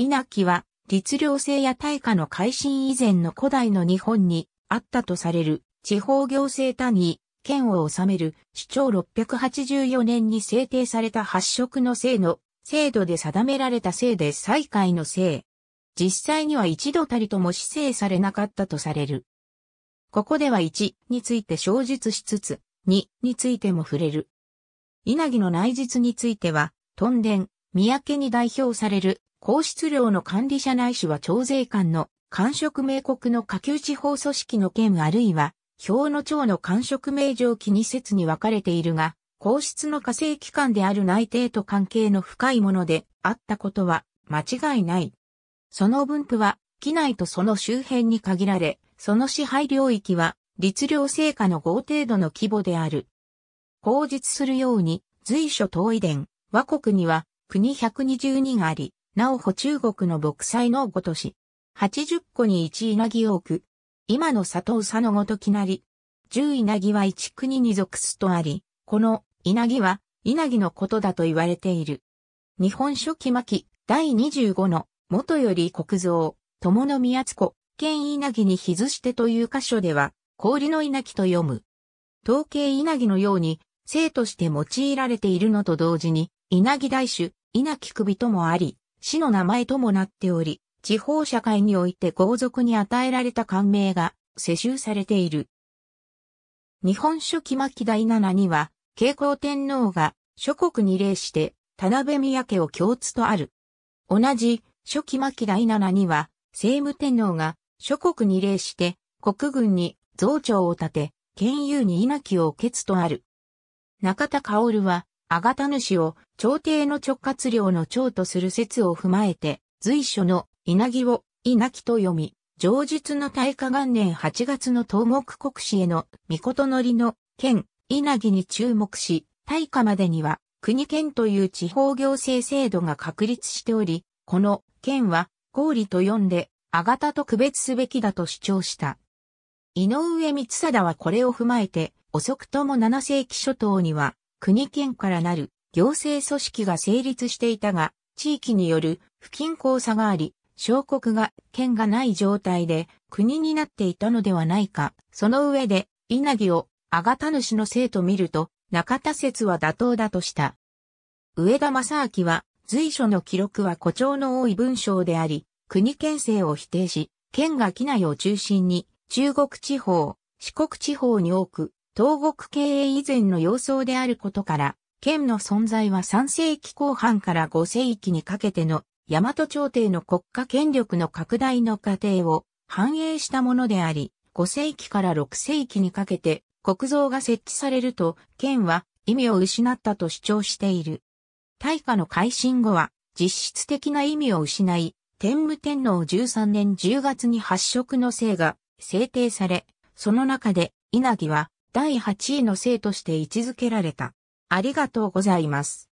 稲城は、律令制や大化の改新以前の古代の日本にあったとされる地方行政単位、県を治める主張684年に制定された発色の制の制度で定められた制で再開の制。実際には一度たりとも施政されなかったとされる。ここでは1について小述しつつ、2についても触れる。稲城の内実については、屯田、三宅に代表される皇室領の管理者内主は徴税官の官職名国の下級地方組織の県あるいは、表の長の官職名上記二節に分かれているが、皇室の火星機関である内定と関係の深いものであったことは間違いない。その分布は、機内とその周辺に限られ、その支配領域は、律令成果の合程度の規模である。口実するように、随所東遺伝、和国には、国120があり、なおほ中国の牧祭のごとし。80個に1稲城多く。今の佐藤佐のごときなり。10稲城は1国に属すとあり、この稲城は稲城のことだと言われている。日本書紀巻第25の元より国蔵、友の宮津子、県稲城に日ずしてという箇所では、氷の稲城と読む。統計稲城のように、生として用いられているのと同時に、稲城大種、稲城首ともあり、死の名前ともなっており、地方社会において豪族に与えられた感銘が世襲されている。日本書紀末期第7には、慶光天皇が諸国に礼して、田辺宮家を共通とある。同じ初期末期第7には、聖武天皇が諸国に礼して、国軍に増長を立て、県有に稲城を受けつとある。中田薫は、あがた主を朝廷の直轄領の長とする説を踏まえて、随所の稲城を稲城と読み、上述の大化元年8月の東国国史への御事のりの県稲城に注目し、大化までには国県という地方行政制度が確立しており、この県は氷と呼んで、あがたと区別すべきだと主張した。井上光貞はこれを踏まえて、遅くとも7世紀初頭には国県からなる行政組織が成立していたが、地域による不均衡さがあり、小国が県がない状態で国になっていたのではないか。その上で、稲城をあがた主の生と見ると、中田説は妥当だとした。上田正明は、随所の記録は誇張の多い文章であり、国県政を否定し、県が機内を中心に、中国地方、四国地方に多く、東国経営以前の様相であることから、県の存在は3世紀後半から5世紀にかけての大和朝廷の国家権力の拡大の過程を反映したものであり、5世紀から6世紀にかけて国像が設置されると、県は意味を失ったと主張している。大化の改新後は実質的な意味を失い、天武天皇13年10月に発色の姓が制定され、その中で稲城は第8位の姓として位置づけられた。ありがとうございます。